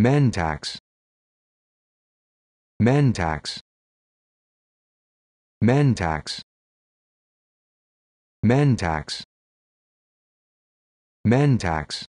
Mentax Mentax Mentax Mentax Mentax